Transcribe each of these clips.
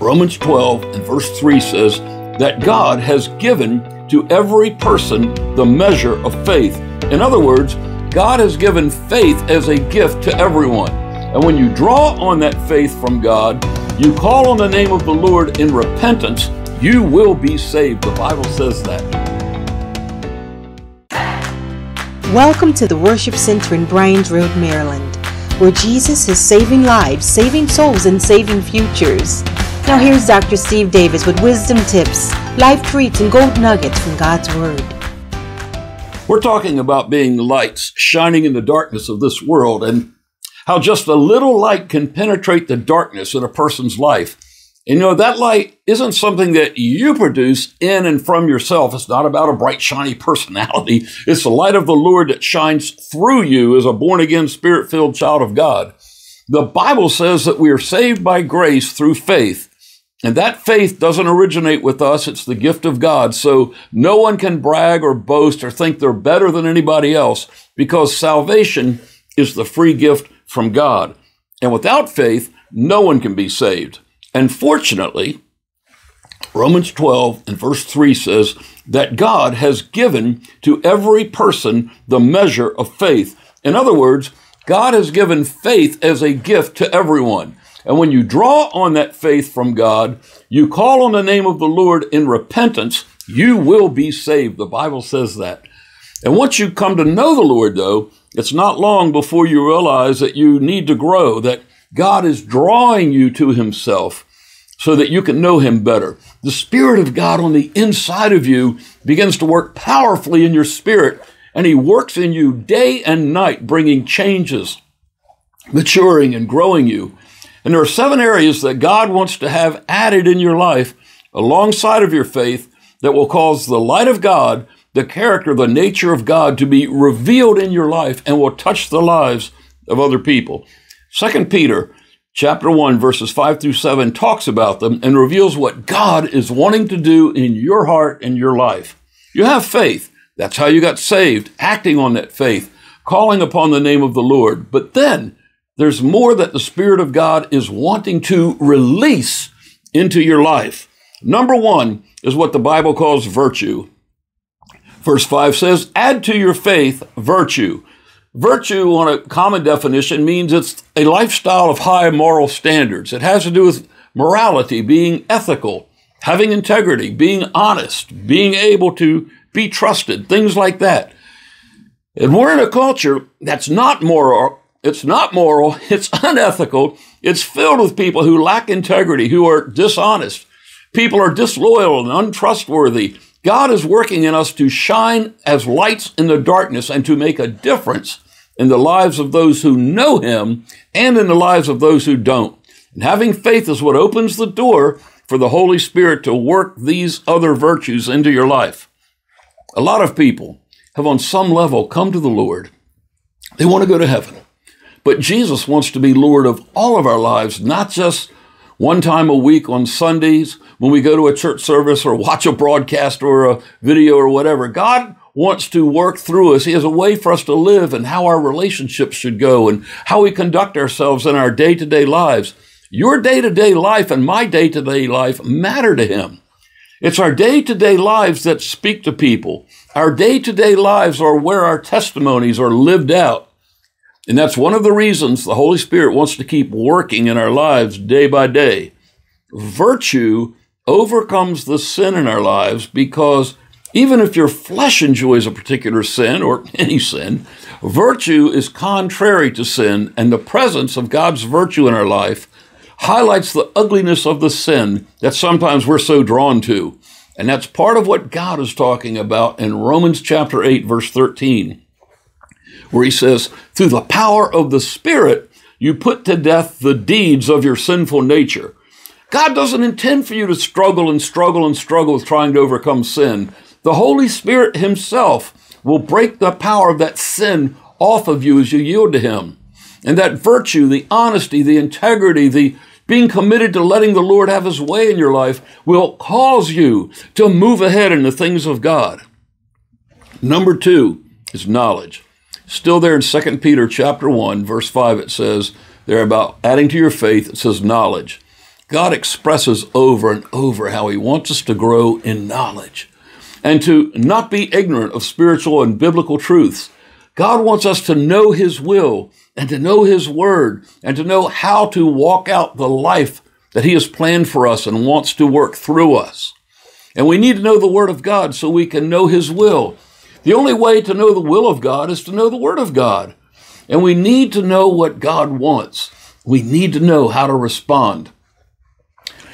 Romans 12 and verse 3 says that God has given to every person the measure of faith. In other words, God has given faith as a gift to everyone. And when you draw on that faith from God, you call on the name of the Lord in repentance, you will be saved. The Bible says that. Welcome to the Worship Center in Bryan's Road, Maryland, where Jesus is saving lives, saving souls, and saving futures. Now here's Dr. Steve Davis with wisdom tips, life treats, and gold nuggets from God's Word. We're talking about being lights shining in the darkness of this world and how just a little light can penetrate the darkness in a person's life. And you know, that light isn't something that you produce in and from yourself. It's not about a bright, shiny personality. It's the light of the Lord that shines through you as a born again, spirit filled child of God. The Bible says that we are saved by grace through faith. And that faith doesn't originate with us, it's the gift of God. So no one can brag or boast or think they're better than anybody else because salvation is the free gift from God. And without faith, no one can be saved. And fortunately, Romans 12 and verse 3 says that God has given to every person the measure of faith. In other words, God has given faith as a gift to everyone. And when you draw on that faith from God, you call on the name of the Lord in repentance, you will be saved. The Bible says that. And once you come to know the Lord, though, it's not long before you realize that you need to grow, that God is drawing you to Himself so that you can know Him better. The Spirit of God on the inside of you begins to work powerfully in your spirit, and He works in you day and night, bringing changes, maturing and growing you. And there are seven areas that God wants to have added in your life alongside of your faith that will cause the light of God, the character, the nature of God to be revealed in your life and will touch the lives of other people. Second Peter chapter 1 verses 5 through 7 talks about them and reveals what God is wanting to do in your heart and your life. You have faith. That's how you got saved, acting on that faith, calling upon the name of the Lord. But then there's more that the Spirit of God is wanting to release into your life. Number one is what the Bible calls virtue. Verse 5 says, Add to your faith virtue. Virtue, on a common definition, means it's a lifestyle of high moral standards. It has to do with morality, being ethical, having integrity, being honest, being able to be trusted, things like that. And we're in a culture that's not moral it's not moral. It's unethical. It's filled with people who lack integrity, who are dishonest. People are disloyal and untrustworthy. God is working in us to shine as lights in the darkness and to make a difference in the lives of those who know Him and in the lives of those who don't. And having faith is what opens the door for the Holy Spirit to work these other virtues into your life. A lot of people have, on some level, come to the Lord. They want to go to heaven. But Jesus wants to be Lord of all of our lives, not just one time a week on Sundays when we go to a church service or watch a broadcast or a video or whatever. God wants to work through us. He has a way for us to live and how our relationships should go and how we conduct ourselves in our day to day lives. Your day to day life and my day to day life matter to Him. It's our day to day lives that speak to people. Our day to day lives are where our testimonies are lived out. And that's one of the reasons the Holy Spirit wants to keep working in our lives day by day. Virtue overcomes the sin in our lives because even if your flesh enjoys a particular sin or any sin, virtue is contrary to sin, and the presence of God's virtue in our life highlights the ugliness of the sin that sometimes we're so drawn to. And that's part of what God is talking about in Romans chapter 8, verse 13 where he says, Through the power of the Spirit, you put to death the deeds of your sinful nature. God doesn't intend for you to struggle and struggle and struggle with trying to overcome sin. The Holy Spirit Himself will break the power of that sin off of you as you yield to Him. And that virtue, the honesty, the integrity, the being committed to letting the Lord have His way in your life will cause you to move ahead in the things of God. Number two is knowledge. Still there in 2 Peter chapter 1, verse 5, it says, there about adding to your faith, it says knowledge. God expresses over and over how He wants us to grow in knowledge and to not be ignorant of spiritual and biblical truths. God wants us to know His will and to know His word and to know how to walk out the life that He has planned for us and wants to work through us. And we need to know the Word of God so we can know His will. The only way to know the will of God is to know the Word of God. And we need to know what God wants. We need to know how to respond.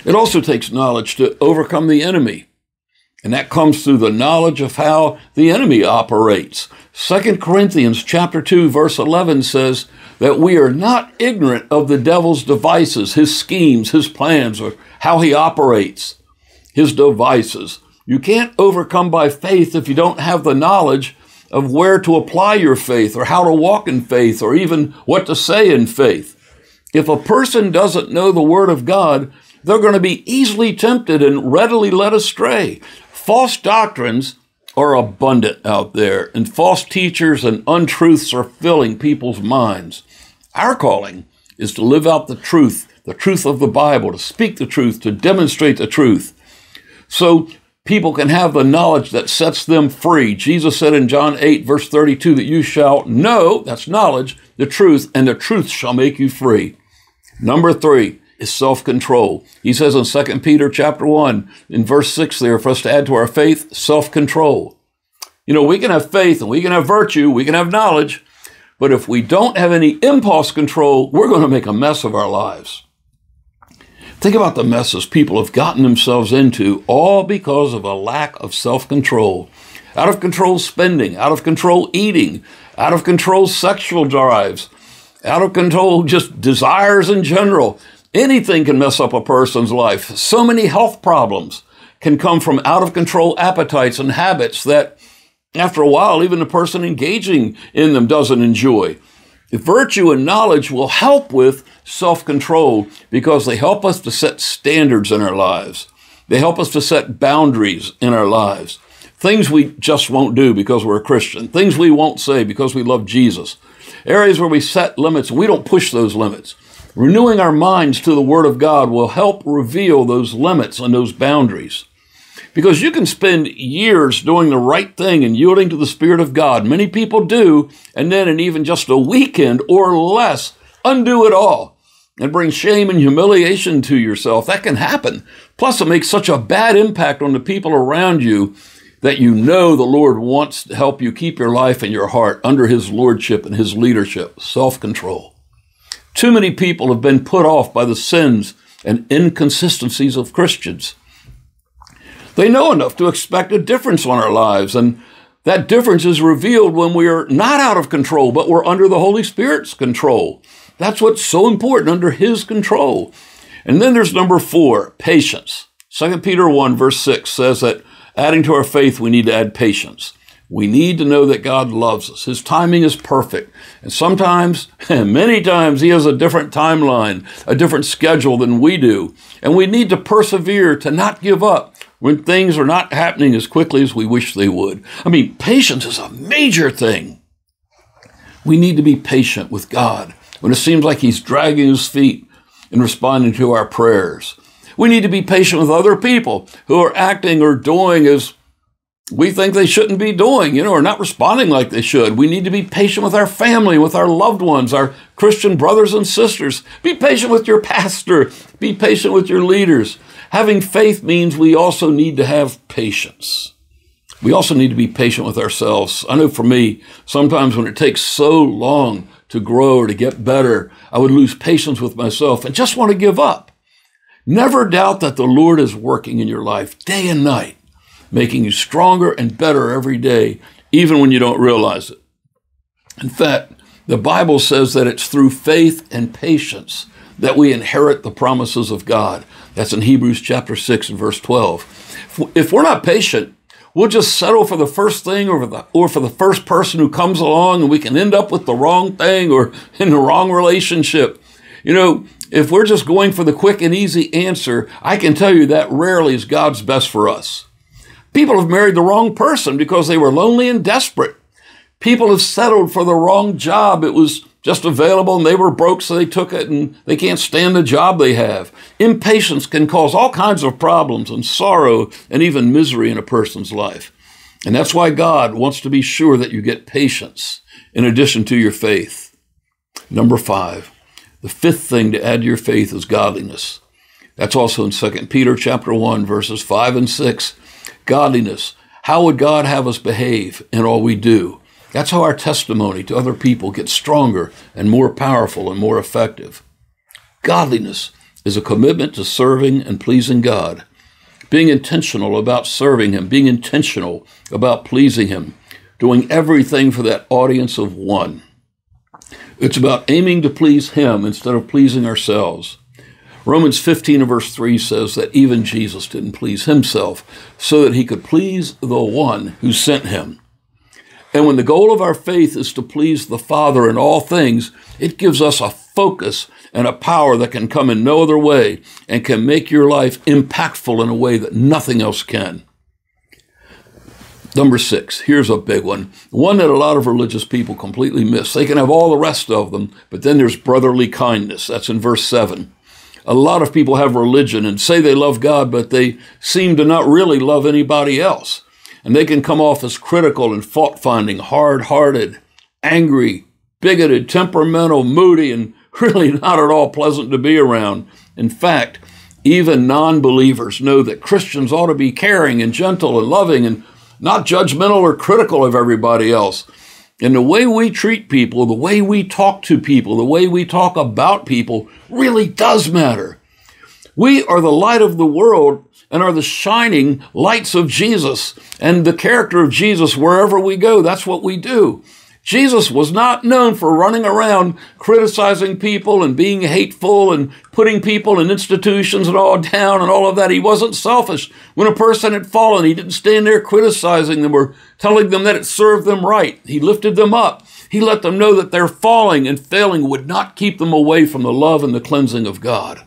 It also takes knowledge to overcome the enemy. And that comes through the knowledge of how the enemy operates. 2 Corinthians chapter 2 verse 11 says that we are not ignorant of the devil's devices, his schemes, his plans, or how he operates, his devices. You can't overcome by faith if you don't have the knowledge of where to apply your faith or how to walk in faith or even what to say in faith. If a person doesn't know the Word of God, they're going to be easily tempted and readily led astray. False doctrines are abundant out there, and false teachers and untruths are filling people's minds. Our calling is to live out the truth, the truth of the Bible, to speak the truth, to demonstrate the truth. So people can have the knowledge that sets them free. Jesus said in John 8, verse 32, that you shall know, that's knowledge, the truth, and the truth shall make you free. Number three is self-control. He says in 2 Peter chapter 1, in verse 6 there, for us to add to our faith, self-control. You know, we can have faith and we can have virtue, we can have knowledge, but if we don't have any impulse control, we're going to make a mess of our lives. Think about the messes people have gotten themselves into, all because of a lack of self control. Out of control spending, out of control eating, out of control sexual drives, out of control just desires in general. Anything can mess up a person's life. So many health problems can come from out of control appetites and habits that, after a while, even the person engaging in them doesn't enjoy. Virtue and knowledge will help with self control because they help us to set standards in our lives. They help us to set boundaries in our lives. Things we just won't do because we're a Christian. Things we won't say because we love Jesus. Areas where we set limits we don't push those limits. Renewing our minds to the Word of God will help reveal those limits and those boundaries. Because you can spend years doing the right thing and yielding to the Spirit of God. Many people do, and then in even just a weekend or less, undo it all and bring shame and humiliation to yourself. That can happen. Plus, it makes such a bad impact on the people around you that you know the Lord wants to help you keep your life and your heart under His lordship and His leadership, self control. Too many people have been put off by the sins and inconsistencies of Christians. They know enough to expect a difference on our lives, and that difference is revealed when we are not out of control, but we're under the Holy Spirit's control. That's what's so important, under His control. And then there's number four, patience. 2 Peter 1, verse 6 says that adding to our faith, we need to add patience. We need to know that God loves us. His timing is perfect. And sometimes, many times, He has a different timeline, a different schedule than we do. And we need to persevere, to not give up when things are not happening as quickly as we wish they would. I mean, patience is a major thing. We need to be patient with God when it seems like He's dragging His feet in responding to our prayers. We need to be patient with other people who are acting or doing as we think they shouldn't be doing, you know, or not responding like they should. We need to be patient with our family, with our loved ones, our Christian brothers and sisters. Be patient with your pastor. Be patient with your leaders. Having faith means we also need to have patience. We also need to be patient with ourselves. I know for me, sometimes when it takes so long to grow or to get better, I would lose patience with myself and just want to give up. Never doubt that the Lord is working in your life day and night making you stronger and better every day, even when you don't realize it. In fact, the Bible says that it's through faith and patience that we inherit the promises of God. That's in Hebrews chapter 6 and verse 12. If we're not patient, we'll just settle for the first thing or for the, or for the first person who comes along and we can end up with the wrong thing or in the wrong relationship. You know, if we're just going for the quick and easy answer, I can tell you that rarely is God's best for us. People have married the wrong person because they were lonely and desperate. People have settled for the wrong job. It was just available and they were broke, so they took it and they can't stand the job they have. Impatience can cause all kinds of problems and sorrow and even misery in a person's life. And that's why God wants to be sure that you get patience in addition to your faith. Number five, the fifth thing to add to your faith is godliness. That's also in 2 Peter chapter 1, verses 5 and 6. Godliness. How would God have us behave in all we do? That's how our testimony to other people gets stronger and more powerful and more effective. Godliness is a commitment to serving and pleasing God, being intentional about serving Him, being intentional about pleasing Him, doing everything for that audience of one. It's about aiming to please Him instead of pleasing ourselves. Romans 15 verse 3 says that even Jesus didn't please himself so that he could please the one who sent him. And when the goal of our faith is to please the Father in all things, it gives us a focus and a power that can come in no other way and can make your life impactful in a way that nothing else can. Number six, here's a big one. One that a lot of religious people completely miss. They can have all the rest of them, but then there's brotherly kindness. That's in verse seven. A lot of people have religion and say they love God, but they seem to not really love anybody else. And they can come off as critical and fault finding, hard hearted, angry, bigoted, temperamental, moody, and really not at all pleasant to be around. In fact, even non believers know that Christians ought to be caring and gentle and loving and not judgmental or critical of everybody else. And the way we treat people, the way we talk to people, the way we talk about people really does matter. We are the light of the world and are the shining lights of Jesus and the character of Jesus wherever we go. That's what we do. Jesus was not known for running around criticizing people and being hateful and putting people in institutions and all down and all of that. He wasn't selfish. When a person had fallen, he didn't stand there criticizing them or telling them that it served them right. He lifted them up. He let them know that their falling and failing would not keep them away from the love and the cleansing of God.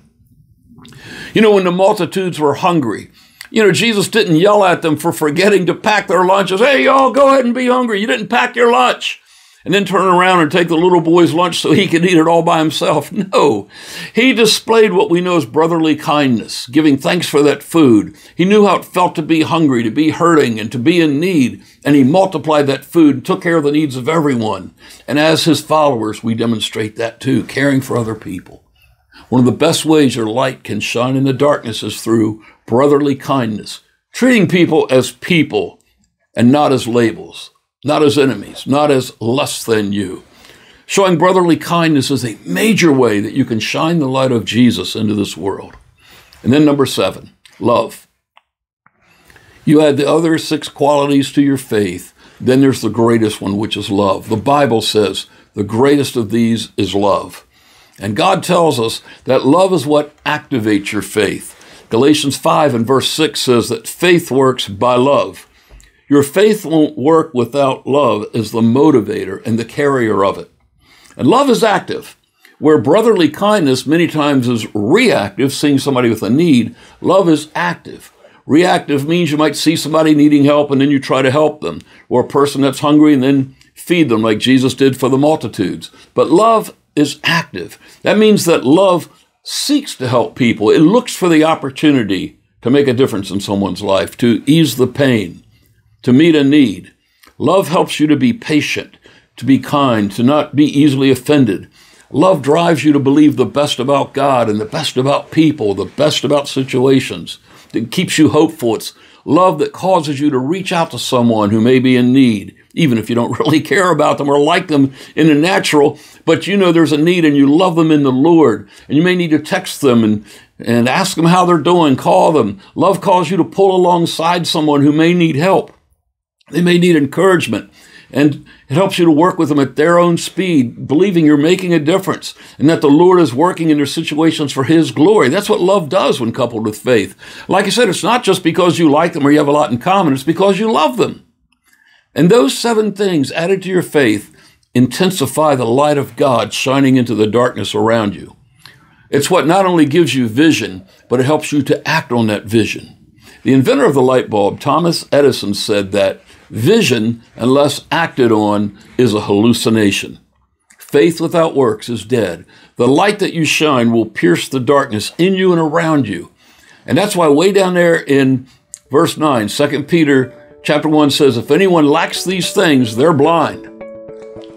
You know, when the multitudes were hungry, you know, Jesus didn't yell at them for forgetting to pack their lunches. Hey, y'all, go ahead and be hungry. You didn't pack your lunch and then turn around and take the little boy's lunch so he could eat it all by himself. No. He displayed what we know as brotherly kindness, giving thanks for that food. He knew how it felt to be hungry, to be hurting, and to be in need, and he multiplied that food and took care of the needs of everyone. And as his followers, we demonstrate that too, caring for other people. One of the best ways your light can shine in the darkness is through brotherly kindness, treating people as people and not as labels not as enemies, not as less than you. Showing brotherly kindness is a major way that you can shine the light of Jesus into this world. And then number seven, love. You add the other six qualities to your faith, then there's the greatest one, which is love. The Bible says the greatest of these is love. And God tells us that love is what activates your faith. Galatians 5 and verse 6 says that faith works by love. Your faith won't work without love as the motivator and the carrier of it. And love is active. Where brotherly kindness many times is reactive, seeing somebody with a need, love is active. Reactive means you might see somebody needing help and then you try to help them, or a person that's hungry and then feed them like Jesus did for the multitudes. But love is active. That means that love seeks to help people. It looks for the opportunity to make a difference in someone's life, to ease the pain, to meet a need. Love helps you to be patient, to be kind, to not be easily offended. Love drives you to believe the best about God and the best about people, the best about situations. It keeps you hopeful. It's love that causes you to reach out to someone who may be in need, even if you don't really care about them or like them in the natural, but you know there's a need and you love them in the Lord. And you may need to text them and, and ask them how they're doing, call them. Love calls you to pull alongside someone who may need help. They may need encouragement. And it helps you to work with them at their own speed, believing you're making a difference and that the Lord is working in their situations for His glory. That's what love does when coupled with faith. Like I said, it's not just because you like them or you have a lot in common, it's because you love them. And those seven things added to your faith intensify the light of God shining into the darkness around you. It's what not only gives you vision, but it helps you to act on that vision. The inventor of the light bulb, Thomas Edison, said that Vision, unless acted on, is a hallucination. Faith without works is dead. The light that you shine will pierce the darkness in you and around you. And that's why way down there in verse 9, 2 Peter chapter 1 says, If anyone lacks these things, they're blind.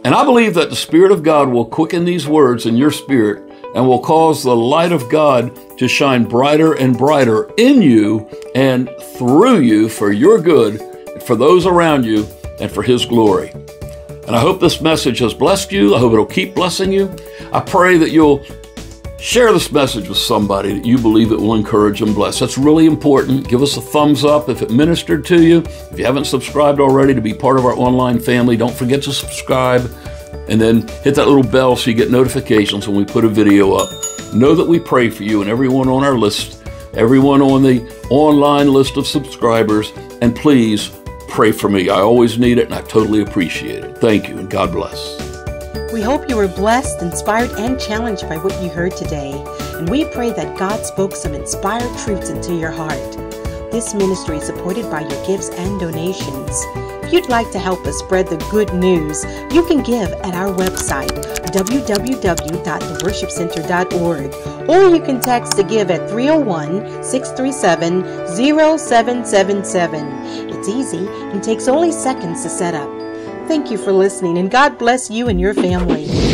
And I believe that the Spirit of God will quicken these words in your spirit and will cause the light of God to shine brighter and brighter in you and through you for your good, for those around you, and for His glory. And I hope this message has blessed you. I hope it'll keep blessing you. I pray that you'll share this message with somebody that you believe it will encourage and bless. That's really important. Give us a thumbs up if it ministered to you. If you haven't subscribed already to be part of our online family, don't forget to subscribe and then hit that little bell so you get notifications when we put a video up. Know that we pray for you and everyone on our list, everyone on the online list of subscribers, and please pray for me. I always need it and I totally appreciate it. Thank you and God bless. We hope you were blessed, inspired, and challenged by what you heard today. And we pray that God spoke some inspired truths into your heart. This ministry is supported by your gifts and donations. If you'd like to help us spread the good news, you can give at our website, www.theworshipcenter.org, or you can text to give at 301 637 0777. It's easy and takes only seconds to set up. Thank you for listening, and God bless you and your family.